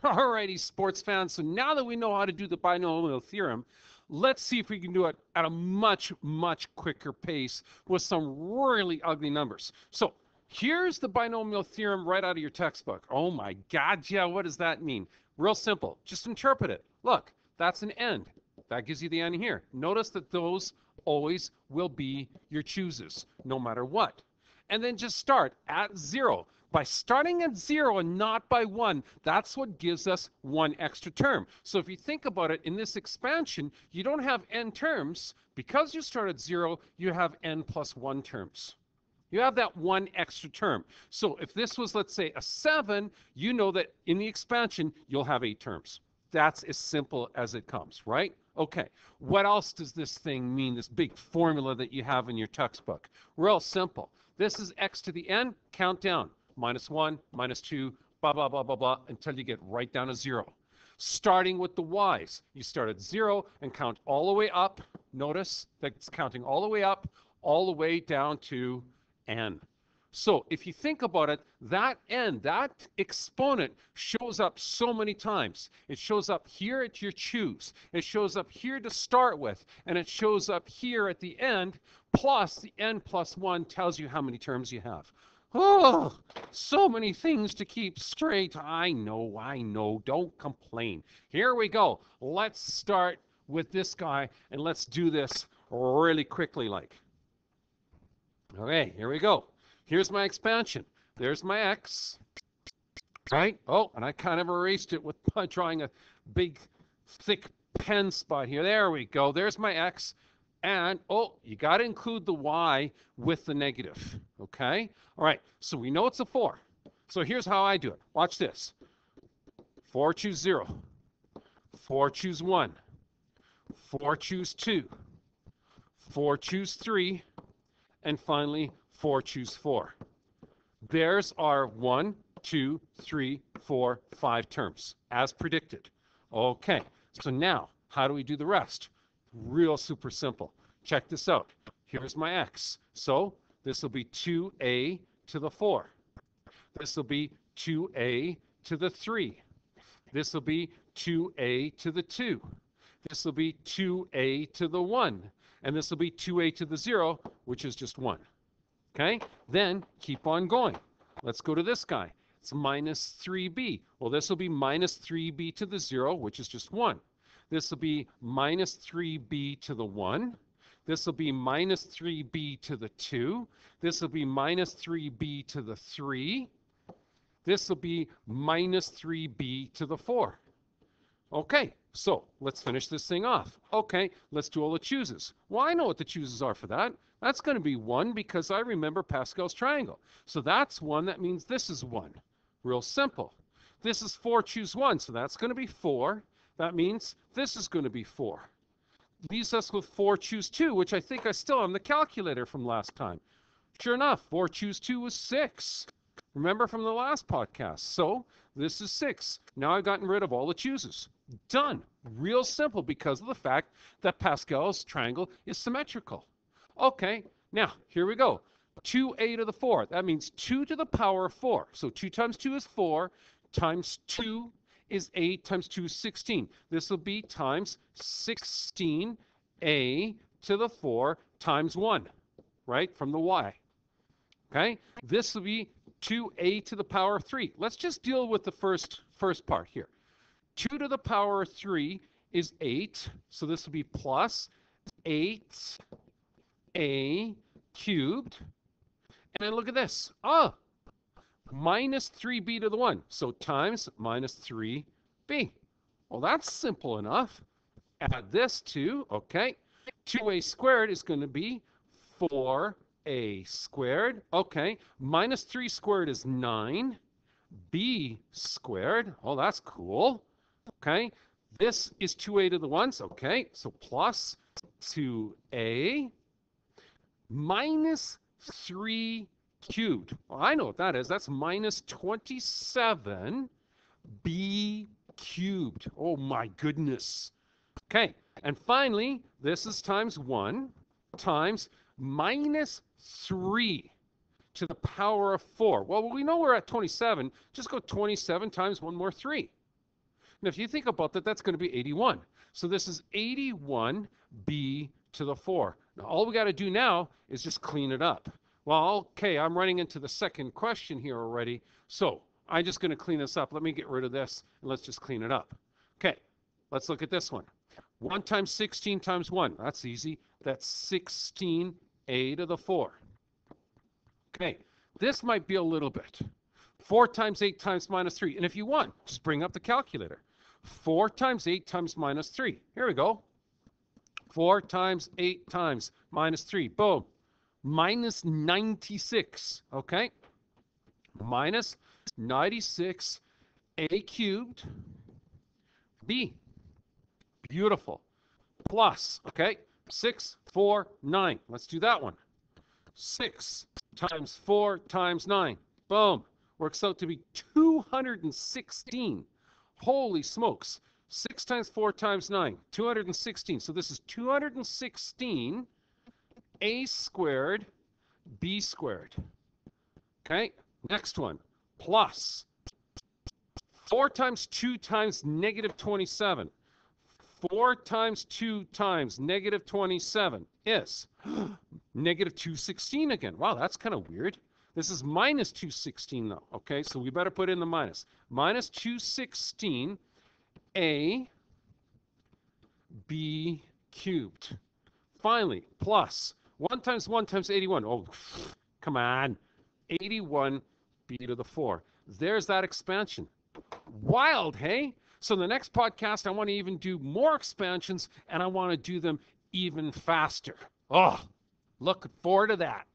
Alrighty, sports fans. So now that we know how to do the binomial theorem, let's see if we can do it at a much, much quicker pace with some really ugly numbers. So here's the binomial theorem right out of your textbook. Oh my God, yeah, what does that mean? Real simple. Just interpret it. Look, that's an end. That gives you the end here. Notice that those always will be your chooses, no matter what. And then just start at zero. By starting at zero and not by one, that's what gives us one extra term. So if you think about it, in this expansion, you don't have n terms. Because you start at zero, you have n plus one terms. You have that one extra term. So if this was, let's say, a 7, you know that in the expansion, you'll have 8 terms. That's as simple as it comes, right? Okay, what else does this thing mean, this big formula that you have in your textbook? Real simple. This is x to the n, count down minus 1, minus 2, blah, blah, blah, blah, blah, until you get right down to 0. Starting with the y's, you start at 0 and count all the way up. Notice that it's counting all the way up, all the way down to n. So if you think about it, that n, that exponent shows up so many times. It shows up here at your choose. It shows up here to start with, and it shows up here at the end, plus the n plus 1 tells you how many terms you have. Oh, so many things to keep straight. I know, I know. Don't complain. Here we go. Let's start with this guy and let's do this really quickly like. Okay, here we go. Here's my expansion. There's my x, right? Oh, and I kind of erased it with drawing a big, thick pen spot here. There we go. There's my x. And, oh, you got to include the y with the negative, okay? All right, so we know it's a 4. So here's how I do it. Watch this. 4 choose 0. 4 choose 1. 4 choose 2. 4 choose 3. And finally, 4 choose 4. There's our 1, 2, 3, 4, 5 terms, as predicted. Okay, so now, how do we do the rest? Real super simple. Check this out. Here's my x. So this will be 2a to the 4. This will be 2a to the 3. This will be 2a to the 2. This will be 2a to the 1. And this will be 2a to the 0, which is just 1. Okay? Then keep on going. Let's go to this guy. It's minus 3b. Well, this will be minus 3b to the 0, which is just 1. This will be minus 3b to the 1. This will be minus 3b to the 2. This will be minus 3b to the 3. This will be minus 3b to the 4. Okay, so let's finish this thing off. Okay, let's do all the chooses. Well, I know what the chooses are for that. That's going to be 1 because I remember Pascal's triangle. So that's 1. That means this is 1. Real simple. This is 4 choose 1, so that's going to be 4. That means this is going to be 4. Leaves us with 4 choose 2, which I think I still am the calculator from last time. Sure enough, 4 choose 2 was 6. Remember from the last podcast. So this is 6. Now I've gotten rid of all the chooses. Done. Real simple because of the fact that Pascal's triangle is symmetrical. Okay, now here we go. 2a to the 4. That means 2 to the power of 4. So 2 times 2 is 4 times 2 is 8 times 2 is 16. This will be times 16a to the 4 times 1, right, from the y. Okay, this will be 2a to the power of 3. Let's just deal with the first, first part here. 2 to the power of 3 is 8, so this will be plus 8a cubed. And then look at this. Oh, minus 3b to the 1. So times minus 3b. Well, that's simple enough. Add this to, okay, 2a squared is going to be 4a squared. Okay, minus 3 squared is 9. b squared, oh, that's cool. Okay, this is 2a to the 1s. Okay, so plus 2a minus 3 cubed. Well, I know what that is. That's minus 27b cubed. Oh my goodness. Okay, and finally, this is times 1 times minus 3 to the power of 4. Well, we know we're at 27. Just go 27 times 1 more 3. And if you think about that, that's going to be 81. So this is 81b to the 4. Now, all we got to do now is just clean it up. Well, okay, I'm running into the second question here already. So I'm just going to clean this up. Let me get rid of this and let's just clean it up. Okay, let's look at this one. 1 times 16 times 1. That's easy. That's 16a to the 4. Okay, this might be a little bit. 4 times 8 times minus 3. And if you want, just bring up the calculator. 4 times 8 times minus 3. Here we go. 4 times 8 times minus 3. Boom. Minus 96. Okay. Minus 96 a cubed b. Beautiful. Plus, okay, 6, 4, 9. Let's do that one. 6 times 4 times 9. Boom. Works out to be 216. Holy smokes. 6 times 4 times 9. 216. So this is 216 a squared b squared. Okay, next one. Plus 4 times 2 times negative 27. 4 times 2 times negative 27 is negative 216 again. Wow, that's kind of weird. This is minus 216 though. Okay, so we better put in the minus. Minus 216 a b cubed. Finally, plus 1 times 1 times 81. Oh, come on. 81 b to the 4. There's that expansion. Wild, hey? So the next podcast, I want to even do more expansions and I want to do them even faster. Oh, look forward to that.